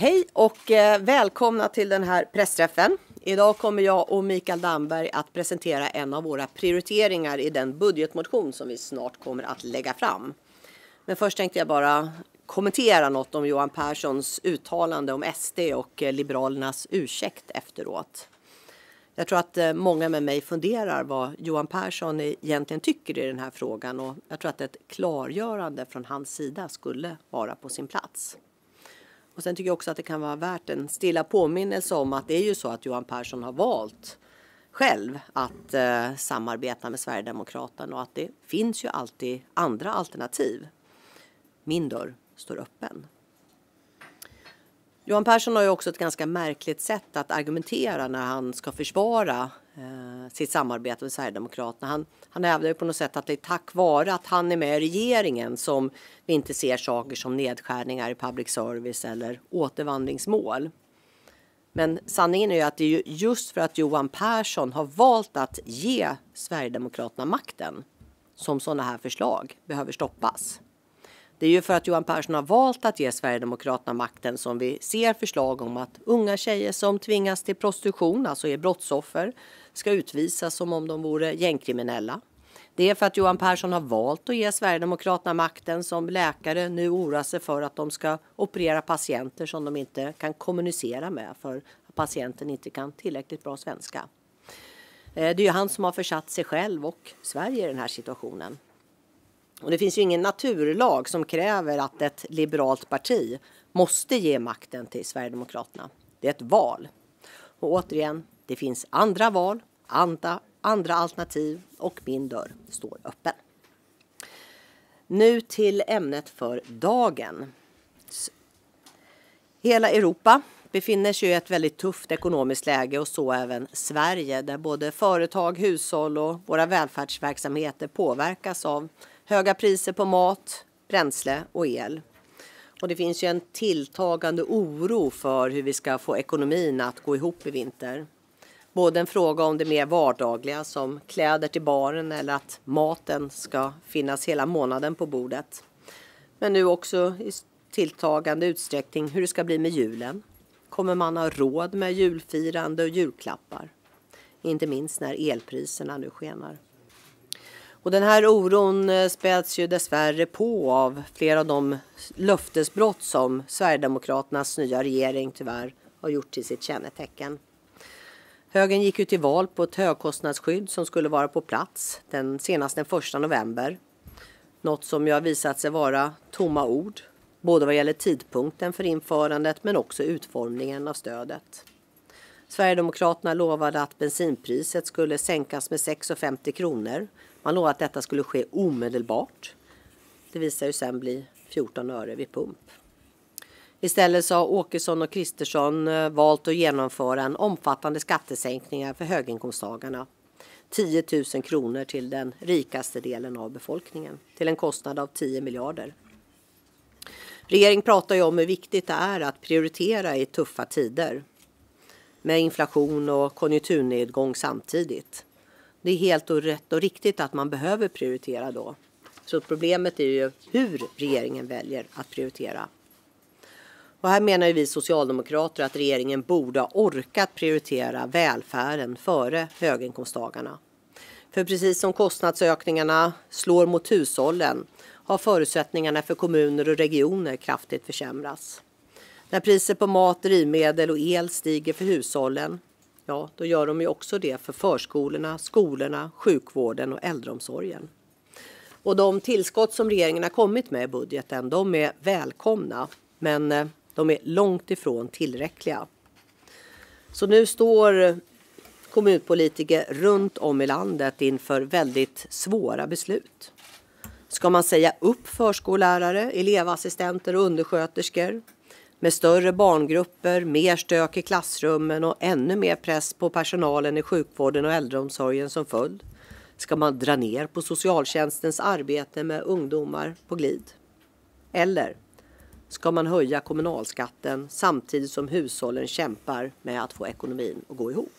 Hej och eh, välkomna till den här pressträffen. Idag kommer jag och Mikael Damberg att presentera en av våra prioriteringar i den budgetmotion som vi snart kommer att lägga fram. Men först tänkte jag bara kommentera något om Johan Perssons uttalande om SD och eh, Liberalernas ursäkt efteråt. Jag tror att eh, många med mig funderar vad Johan Persson egentligen tycker i den här frågan och jag tror att ett klargörande från hans sida skulle vara på sin plats. Och sen tycker jag också att det kan vara värt en stilla påminnelse om att det är ju så att Johan Persson har valt själv att eh, samarbeta med Sverigedemokraterna och att det finns ju alltid andra alternativ. Min dörr står öppen. Johan Persson har ju också ett ganska märkligt sätt att argumentera när han ska försvara eh, sitt samarbete med Sverigedemokraterna. Han, han hävdar ju på något sätt att det är tack vare att han är med i regeringen som vi inte ser saker som nedskärningar i public service eller återvandringsmål. Men sanningen är ju att det är just för att Johan Persson har valt att ge Sverigedemokraterna makten som sådana här förslag behöver stoppas. Det är ju för att Johan Persson har valt att ge Sverigedemokraterna makten som vi ser förslag om att unga tjejer som tvingas till prostitution, alltså är brottsoffer, ska utvisas som om de vore gängkriminella. Det är för att Johan Persson har valt att ge Sverigedemokraterna makten som läkare nu oroar sig för att de ska operera patienter som de inte kan kommunicera med för att patienten inte kan tillräckligt bra svenska. Eh, det är ju han som har försatt sig själv och Sverige i den här situationen. Och det finns ju ingen naturlag som kräver att ett liberalt parti måste ge makten till Sverigedemokraterna. Det är ett val. Och återigen, det finns andra val, andra, andra alternativ och min dörr står öppen. Nu till ämnet för dagen. Hela Europa befinner sig i ett väldigt tufft ekonomiskt läge och så även Sverige där både företag, hushåll och våra välfärdsverksamheter påverkas av höga priser på mat, bränsle och el. Och det finns ju en tilltagande oro för hur vi ska få ekonomin att gå ihop i vinter. Både en fråga om det mer vardagliga som kläder till baren eller att maten ska finnas hela månaden på bordet. Men nu också i tilltagande utsträckning hur det ska bli med julen. Kommer man ha råd med julfirande och julklappar? Inte minst när elpriserna nu skenar. Och den här oron eh, späds ju dessvärre på av flera av de löftesbrott som Sverigedemokraternas nya regering tyvärr har gjort till sitt kännetecken. Högern gick ju till val på ett högkostnadsskydd som skulle vara på plats den, senast den 1 november. Något som ju har visat sig vara tomma ord, både vad gäller tidpunkten för införandet men också utformningen av stödet. Sverigedemokraterna lovade att bensinpriset skulle sänkas med 6,50 kronor man lovade att detta skulle ske omedelbart. Det visar ju sen bli 14 öre vid pump. Istället så har Åkesson och Kristersson eh, valt att genomföra en omfattande skattesänkningar för höginkomsttagarna. 10 000 kronor till den rikaste delen av befolkningen till en kostnad av 10 miljarder. Regeringen pratar ju om hur viktigt det är att prioritera i tuffa tider med inflation och konjunkturnedgång samtidigt det är helt och rätt och riktigt att man behöver prioritera då. Så problemet är ju hur regeringen väljer att prioritera. Och här menar vi socialdemokrater att regeringen borde ha orkat prioritera välfärden före höginkomsttagarna. För precis som kostnadsökningarna slår mot hushållen har förutsättningarna för kommuner och regioner kraftigt försämrats. När priser på mat, drivmedel och el stiger för hushållen ja, då gör de ju också det för förskolorna, skolorna, sjukvården och äldreomsorgen. Och de tillskott som regeringen har kommit med i budgeten, de är välkomna, men eh, de är långt ifrån tillräckliga. Så nu står kommunpolitiker runt om i landet inför väldigt svåra beslut. Ska man säga upp förskollärare, elevassistenter och undersköterskor? med större barngrupper, mer stök i klassrummen och ännu mer press på personalen i sjukvården och äldreomsorgen som följd? Ska man dra ner på socialtjänstens arbete med ungdomar på glid? Eller ska man höja kommunalskatten samtidigt som hushållen kämpar med att få ekonomin att gå ihop?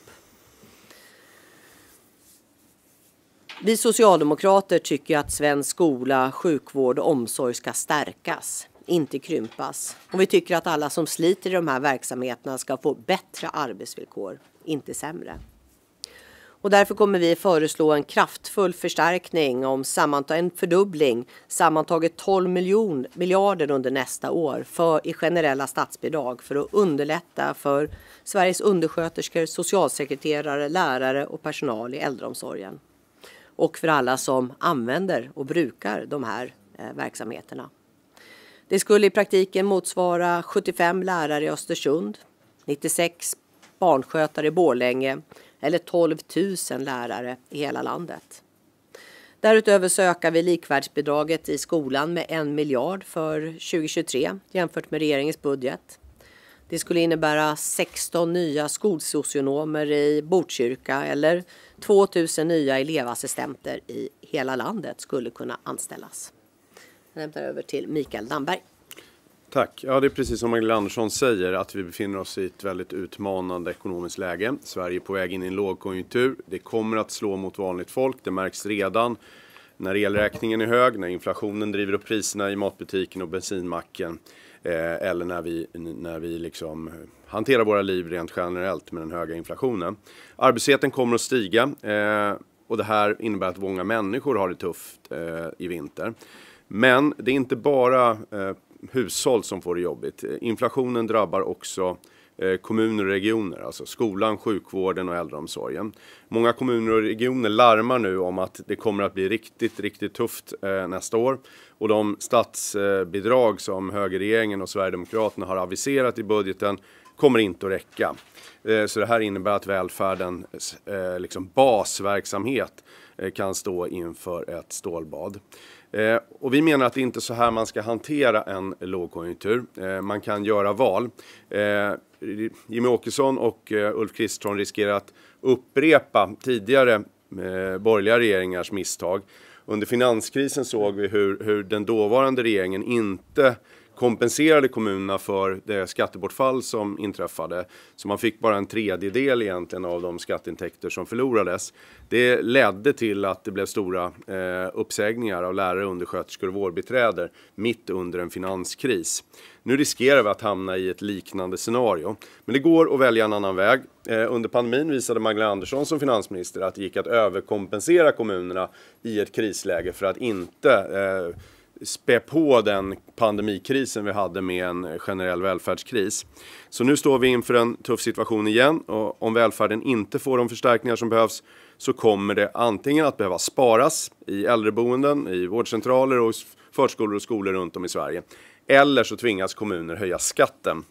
Vi socialdemokrater tycker att svensk skola, sjukvård och omsorg ska stärkas inte krympas. Och vi tycker att alla som sliter i de här verksamheterna ska få bättre arbetsvillkor, inte sämre. Och därför kommer vi föreslå en kraftfull förstärkning om sammantaget en fördubbling, sammantaget 12 miljon, miljarder under nästa år för, i generella statsbidrag för att underlätta för Sveriges undersköterskor, socialsekreterare, lärare och personal i äldreomsorgen. Och för alla som använder och brukar de här eh, verksamheterna. Det skulle i praktiken motsvara 75 lärare i Östersund, 96 barnskötare i Borlänge eller 12 000 lärare i hela landet. Därutöver så ökar vi likvärdsbidraget i skolan med en miljard för 2023 jämfört med regeringens budget. Det skulle innebära 16 nya skolsocionomer i Botkyrka eller 2 000 nya elevassistenter i hela landet skulle kunna anställas. Jag lämnar över till Mikael Damberg. Tack. Ja, det är precis som Magdalena Andersson säger att vi befinner oss i ett väldigt utmanande ekonomiskt läge. Sverige är på väg in i en lågkonjunktur. Det kommer att slå mot vanligt folk. Det märks redan när elräkningen är hög, när inflationen driver upp priserna i matbutiken och bensinmacken eh, eller när vi, när vi liksom hanterar våra liv rent generellt med den höga inflationen. Arbetslösheten kommer att stiga eh, och det här innebär att många människor har det tufft eh, i vinter. Men det är inte bara eh, hushåll som får det jobbigt. Eh, inflationen drabbar också eh, kommuner och regioner, alltså skolan, sjukvården och äldreomsorgen. Många kommuner och regioner larmar nu om att det kommer att bli riktigt, riktigt tufft eh, nästa år. Och de statsbidrag som högerregeringen och Sverigedemokraterna har aviserat i budgeten kommer inte att räcka. Eh, så det här innebär att välfärdens eh, liksom basverksamhet eh, kan stå inför ett stålbad. Och vi menar att det inte är så här man ska hantera en lågkonjunktur. Man kan göra val. Jimmy Åkesson och Ulf Kristersson riskerar att upprepa tidigare borgerliga regeringars misstag. Under finanskrisen såg vi hur, hur den dåvarande regeringen inte kompenserade kommunerna för det skattebortfall som inträffade. Så man fick bara en tredjedel egentligen av de skatteintäkter som förlorades. Det ledde till att det blev stora eh, uppsägningar av lärare, undersköterskor och vårdbiträder mitt under en finanskris. Nu riskerar vi att hamna i ett liknande scenario. Men det går att välja en annan väg. Eh, under pandemin visade Magdalena Andersson som finansminister att det gick att överkompensera kommunerna i ett krisläge för att inte eh, spä på den pandemikrisen vi hade med en generell välfärdskris. Så nu står vi inför en tuff situation igen och om välfärden inte får de förstärkningar som behövs så kommer det antingen att behöva sparas i äldreboenden, i vårdcentraler och förskolor och skolor runt om i Sverige. Eller så tvingas kommuner höja skatten.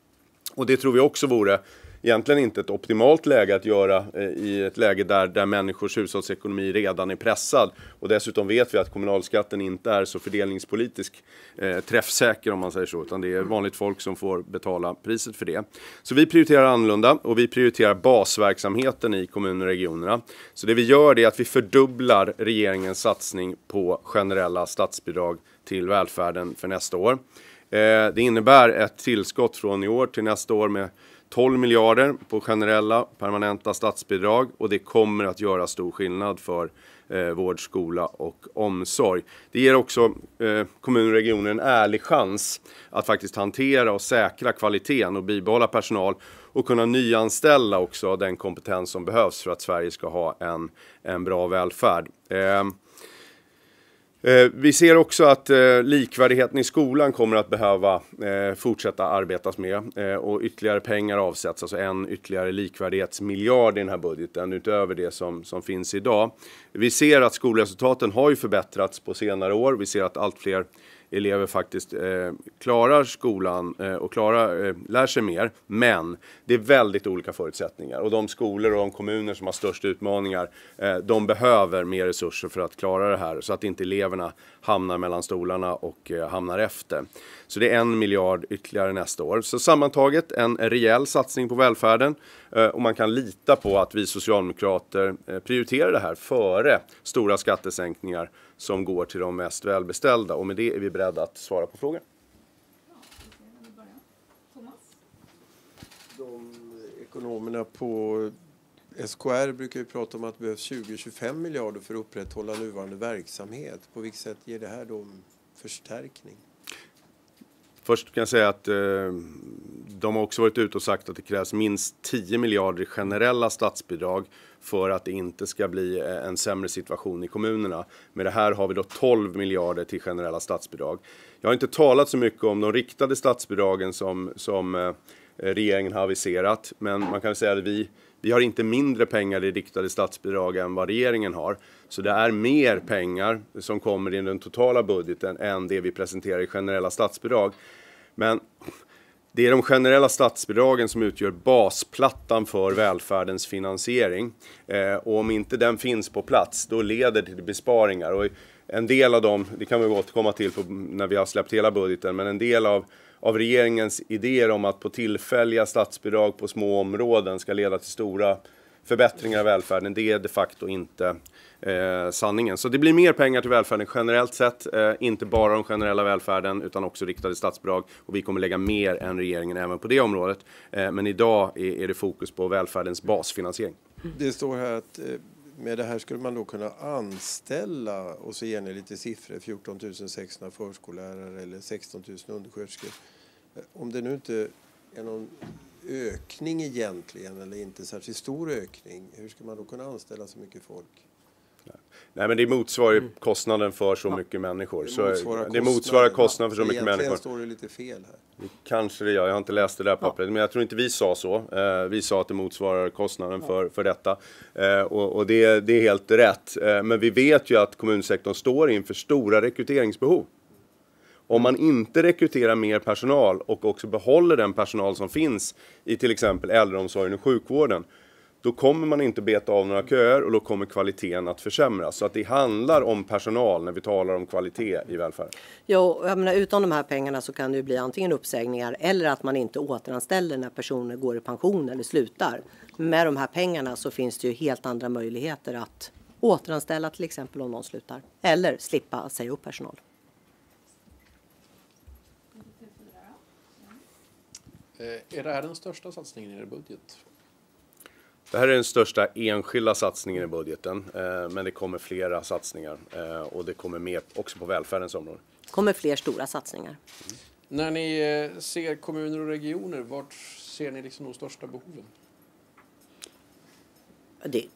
Och det tror vi också vore egentligen inte ett optimalt läge att göra eh, i ett läge där, där människors hushållsekonomi redan är pressad. Och dessutom vet vi att kommunalskatten inte är så fördelningspolitisk eh, träffsäker om man säger så, utan det är vanligt folk som får betala priset för det. Så vi prioriterar annorlunda och vi prioriterar basverksamheten i kommuner och regionerna. Så det vi gör är att vi fördubblar regeringens satsning på generella statsbidrag till välfärden för nästa år. Eh, det innebär ett tillskott från i år till nästa år med 12 miljarder på generella permanenta statsbidrag och det kommer att göra stor skillnad för eh, vård, skola och omsorg. Det ger också eh, kommuner och regioner en ärlig chans att faktiskt hantera och säkra kvaliteten och bibehålla personal och kunna nyanställa också den kompetens som behövs för att Sverige ska ha en, en bra välfärd. Eh, Eh, Eh, vi ser också att eh, likvärdigheten i skolan kommer att behöva eh, fortsätta arbetas med eh, och ytterligare pengar avsätts, alltså en ytterligare likvärdighetsmiljard i den här budgeten utöver det som, som finns idag. Vi ser att skolresultaten har ju förbättrats på senare år. Vi ser att allt fler elever faktiskt eh, klarar skolan eh, och klarar, eh, lär sig mer. Men det är väldigt olika förutsättningar och de skolor och de kommuner som har störst utmaningar, eh, de behöver mer resurser för att klara det här så att inte eleverna hamnar mellan stolarna och eh, hamnar efter. Så det är en miljard ytterligare nästa år. Så sammantaget en rejäl satsning på välfärden eh, och man kan lita på att vi socialdemokrater eh, prioriterar det här före stora skattesänkningar som går till de mest välbeställda. Och med det är vi beredda att svara på frågor. De ekonomerna på SKR brukar ju prata om att det behövs 20-25 miljarder för att upprätthålla nuvarande verksamhet. På vilket sätt ger det här då förstärkning? Först kan jag säga att eh, de har också varit ute och sagt att det krävs minst 10 miljarder i generella statsbidrag för att det inte ska bli eh, en sämre situation i kommunerna. Med det här har vi då 12 miljarder till generella statsbidrag. Jag har inte talat så mycket om de riktade statsbidragen som, som eh, regeringen har aviserat, men man kan säga att vi vi har inte mindre pengar i riktade statsbidrag än vad regeringen har. Så det är mer pengar som kommer i den totala budgeten än det vi presenterar i generella statsbidrag. Men det är de generella statsbidragen som utgör basplattan för välfärdens finansiering. Eh, och om inte den finns på plats, då leder det till besparingar. Och en del av dem, det kan vi återkomma till när vi har släppt hela budgeten, men en del av av regeringens idéer om att på tillfälliga statsbidrag på små områden ska leda till stora förbättringar av välfärden, det är de facto inte eh, sanningen. Så det blir mer pengar till välfärden generellt sett, eh, inte bara den generella välfärden utan också riktade statsbidrag och vi kommer lägga mer än regeringen även på det området. Eh, men idag är, är, det fokus på välfärdens basfinansiering. Det står här att eh, med det här skulle man då kunna anställa och så ger ni lite siffror 14 600 förskollärare eller 16 000 undersköterskor. Eh, om det nu inte är någon ökning egentligen eller inte särskilt stor ökning, hur ska man då kunna anställa så mycket folk? Nej men det motsvarar ju kostnaden för så mycket människor. Det motsvarar, så, det motsvarar kostnaden för så mycket människor. Egentligen står det lite fel här. Kanske det gör, jag har inte läst det där pappret. Ja. Men jag tror inte vi sa så. Eh, vi sa att det motsvarar kostnaden ja. för, för detta. Eh, och, och det, det, är helt rätt. Eh, men vi vet ju att kommunsektorn står inför stora rekryteringsbehov. Om man inte rekryterar mer personal och också behåller den personal som finns i till exempel äldreomsorgen och sjukvården då kommer man inte beta av några köer och då kommer kvaliteten att försämras. Så att det handlar om personal när vi talar om kvalitet i välfärden. Jo, jag menar, utan de här pengarna så kan det ju bli antingen uppsägningar eller att man inte återanställer när personer går i pension eller slutar. Med de här pengarna så finns det ju helt andra möjligheter att återanställa till exempel om någon slutar eller slippa säga upp personal. Eh, är det här den största satsningen i er budget? Det här är den största enskilda satsningen i budgeten, eh, men det kommer flera satsningar eh, och det kommer mer också på välfärdens område. Det kommer fler stora satsningar. Mm. När ni eh, ser kommuner och regioner, vart ser ni liksom de största behoven? Det,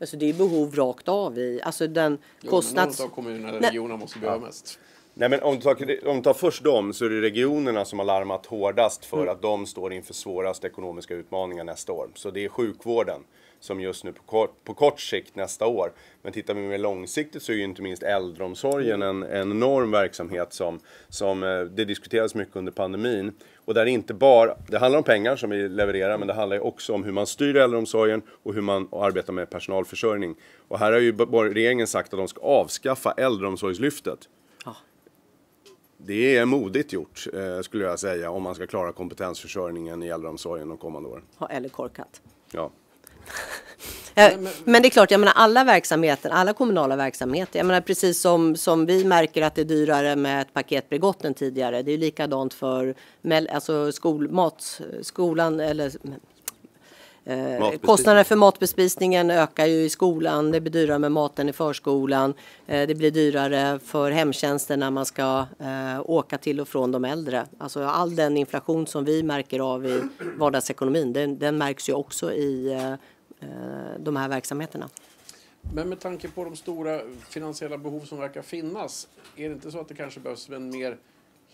alltså det är behov rakt av i, alltså den jo, kostnads... Men av kommunerna och regionerna måste behöva mest. Nej, men om du, tar, om du tar först dem så är det regionerna som har larmat hårdast för mm. att de står inför svårast ekonomiska utmaningar nästa år. Så det är sjukvården som just nu på kort, på kort sikt nästa år. Men tittar vi mer långsiktigt så är ju inte minst äldreomsorgen en, en enorm verksamhet som, som eh, det diskuteras mycket under pandemin. Och där det inte bara, det handlar om pengar som vi levererar men det handlar också om hur man styr äldreomsorgen och hur man arbetar med personalförsörjning. Och här har ju regeringen sagt att de ska avskaffa äldreomsorgslyftet det är modigt gjort, eh, skulle jag säga, om man ska klara kompetensförsörjningen i äldreomsorgen de kommande åren. Eller korkat. Ja. Men det är klart, jag menar alla verksamheter, alla kommunala verksamheter. Jag menar precis som, som vi märker att det är dyrare med ett paket Bregott än tidigare. Det är likadant för alltså skol, mat, skolan eller Eh, kostnaderna för matbespisningen ökar ju i skolan. Det blir dyrare med maten i förskolan. Eh, det blir dyrare för hemtjänsten när man ska eh, åka till och från de äldre. Alltså all den inflation som vi märker av i vardagsekonomin, den, den märks ju också i de här verksamheterna. Men med tanke på de stora finansiella behov som verkar finnas, är det inte så att det kanske behövs en mer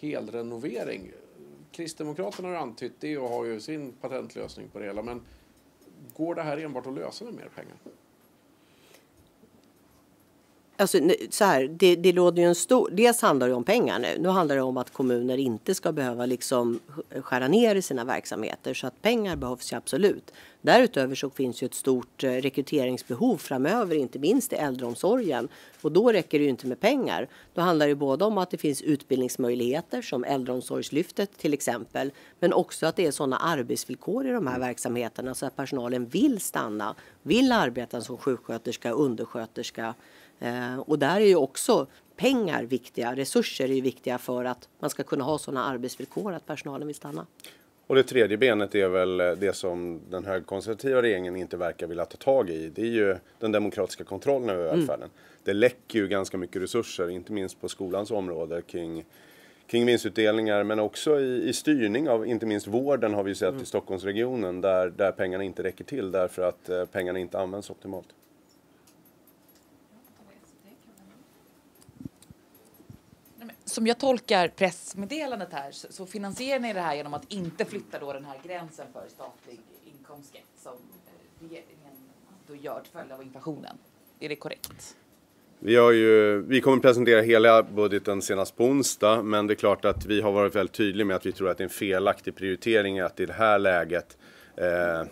helrenovering? Kristdemokraterna har antytt det och har ju sin patentlösning på det hela. Men Går det här enbart att lösa med mer pengar? Alltså, så här, det, det låter ju en stor... Dels handlar det om pengar nu. Nu handlar det om att kommuner inte ska behöva liksom skära ner i sina verksamheter. Så att pengar behövs ju absolut. Därutöver så finns ju ett stort eh, rekryteringsbehov framöver, inte minst i äldreomsorgen. Och då räcker det ju inte med pengar. Då handlar det både om att det finns utbildningsmöjligheter som äldreomsorgslyftet till exempel. Men också att det är sådana arbetsvillkor i de här verksamheterna så att personalen vill stanna, vill arbeta som sjuksköterska, undersköterska och där är ju också pengar viktiga, resurser är viktiga för att man ska kunna ha sådana arbetsvillkor att personalen vill stanna. Och det tredje benet är väl det som den högerkonservativa regeringen inte verkar vilja ta tag i. Det är ju den demokratiska kontrollen över mm. välfärden. Mm. Det läcker ju ganska mycket resurser, inte minst på skolans område kring kring vinstutdelningar men också i, i styrning av inte minst vården har vi sett mm. i Stockholmsregionen där, där pengarna inte räcker till därför att eh, pengarna inte används optimalt. Som jag tolkar pressmeddelandet här så, så finansierar ni det här genom att inte flytta då den här gränsen för statlig inkomstskatt som eh, regeringen då gör till följd av inflationen. Är det korrekt? Vi, har ju, vi kommer presentera hela budgeten senast på onsdag, men det är klart att vi har varit väldigt tydliga med att vi tror att det är en felaktig prioritering att i det här läget eh,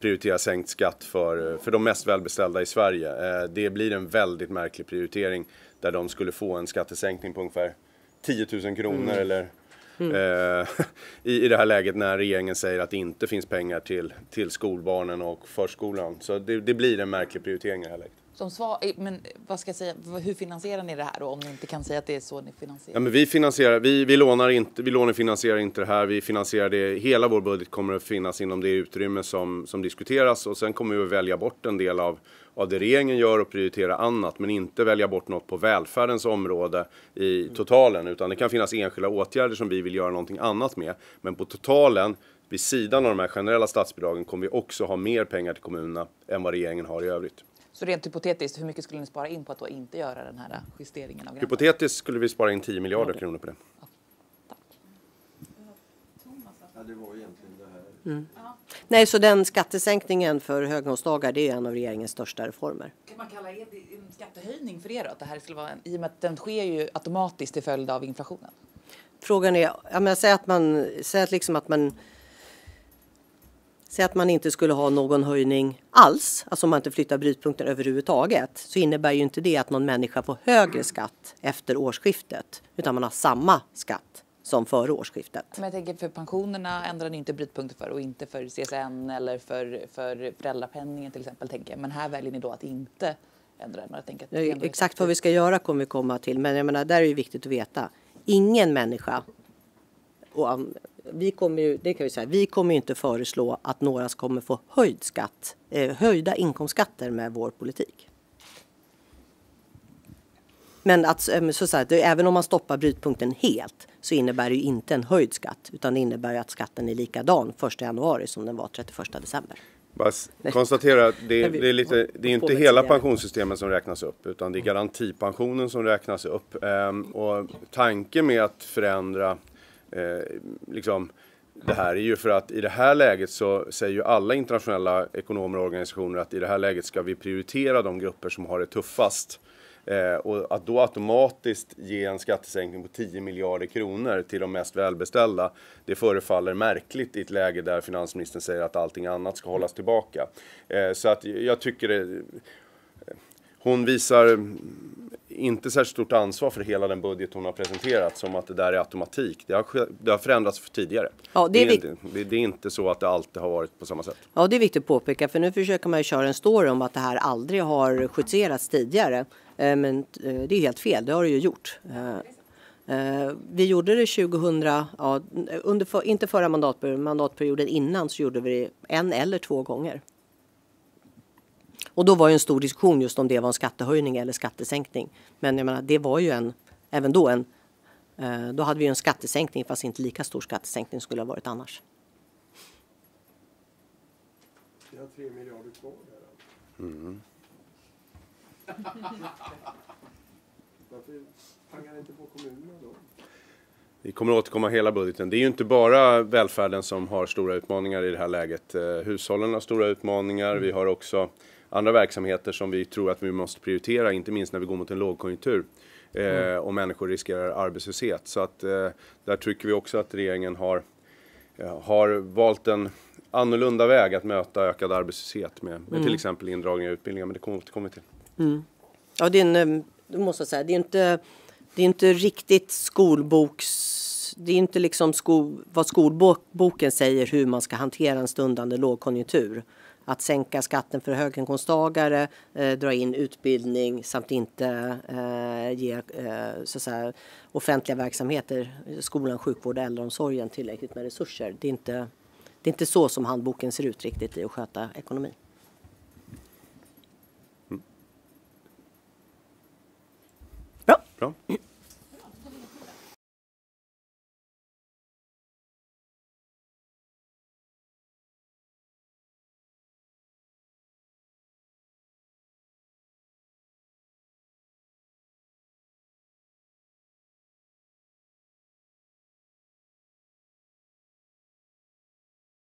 prioritera sänkt skatt för, för de mest välbeställda i Sverige. Eh, det blir en väldigt märklig prioritering där de skulle få en skattesänkning på ungefär 10 000 kronor mm. eller Mm. Eh, i, i det här läget när regeringen säger att det inte finns pengar till, till skolbarnen och förskolan. Så det, det blir en märklig prioritering i det här läget. Som svar, eh, men eh, vad ska jag säga, hur finansierar ni det här då, om ni inte kan säga att det är så ni finansierar? Ja, men vi finansierar, vi, vi lånar inte, vi lånefinansierar inte det här, vi finansierar det, hela vår budget kommer att finnas inom det utrymme som, som diskuteras. Och sen kommer vi att välja bort en del av, av det regeringen gör och prioritera annat, men inte välja bort något på välfärdens område i totalen, utan det kan finnas enskilda åtgärder som vi vill göra någonting annat med, men på totalen vid sidan av de här generella statsbidragen kommer vi också ha mer pengar till kommunerna än vad regeringen har i övrigt. Så rent hypotetiskt, hur mycket skulle ni spara in på att då inte göra den här justeringen av gränsen? Hypotetiskt skulle vi spara in 10 miljarder kronor på det. Mm. Nej, så den skattesänkningen för höginkomsttagare det är en av regeringens största reformer. Kan man kalla det en skattehöjning för er då? Att det här skulle vara en, I och med att den sker ju automatiskt till följd av inflationen. Frågan är, jag menar, säg att man, säg att liksom att man Säg att man inte skulle ha någon höjning alls, alltså om man inte flyttar brytpunkten överhuvudtaget, så innebär ju inte det att någon människa får högre skatt efter årsskiftet, utan man har samma skatt som före årsskiftet. Men jag tänker för pensionerna ändrar ni inte brytpunkter för och inte för CSN eller för, för föräldrapenningen till exempel. Tänker jag. Men här väljer ni då att inte ändra. Jag tänker att Exakt vad vi ska göra kommer vi komma till, men jag menar, där är det viktigt att veta. Ingen människa och vi kommer ju, det kan vi säga, vi kommer inte föreslå att några kommer få höjd skatt, eh, höjda inkomstskatter med vår politik. Men att, eh, så så här, det, även om man stoppar brytpunkten helt så innebär det ju inte en höjd skatt utan det innebär ju att skatten är likadan 1 januari som den var 31 december. Bara konstatera att det, det, är, lite, det är inte hela pensionssystemet som räknas upp utan det är garantipensionen som räknas upp. Ehm, och tanken med att förändra eh, liksom, det här är ju för att i det här läget så säger ju alla internationella ekonomer och organisationer att i det här läget ska vi prioritera de grupper som har det tuffast. Eh, och att då automatiskt ge en skattesänkning på 10 miljarder kronor till de mest välbeställda, det förefaller märkligt i ett läge där finansministern säger att allting annat ska hållas tillbaka. Eh, så att jag tycker det, hon visar inte särskilt stort ansvar för hela den budget hon har presenterat som att det där är automatik. Det har, det har förändrats för tidigare. Ja, det, är det, är inte, det, det, är inte så att det alltid har varit på samma sätt. Ja, det är viktigt att påpeka för nu försöker man ju köra en story om att det här aldrig har justerats tidigare. Eh, men eh, det är helt fel, det har det ju gjort. Eh, vi gjorde det 2000, ja, under inte förra mandatperioden, mandatperioden innan så gjorde vi det en eller två gånger. Och då var ju en stor diskussion just om det var en skattehöjning eller skattesänkning. Men jag menar, det var ju en, även då en, eh, då hade vi en skattesänkning fast inte lika stor skattesänkning skulle ha varit annars. Vi har tre miljarder kvar där. Mm. Varför pangar inte på kommunerna då? Vi kommer att återkomma hela budgeten. Det är ju inte bara välfärden som har stora utmaningar i det här läget. Eh, hushållen har stora utmaningar. Vi har också andra verksamheter som vi tror att vi måste prioritera, inte minst när vi går mot en lågkonjunktur. Eh, mm. och människor riskerar arbetslöshet. Så att eh, där tycker vi också att regeringen har, eh, har valt en annorlunda väg att möta ökad arbetslöshet med, med mm. till exempel indragning av utbildningar, men det kommer vi till. Mm. Ja, det är en, du måste säga, det är inte, det är inte riktigt skolboks det är inte liksom sko, vad skolboken säger hur man ska hantera en stundande lågkonjunktur att sänka skatten för höginkomsttagare, eh, dra in utbildning samt inte eh, ge eh, så att säga, offentliga verksamheter, skolan, sjukvård och äldreomsorgen tillräckligt med resurser. Det är, inte, det är inte så som handboken ser ut riktigt i att sköta ekonomi. Mm. Bra. Bra.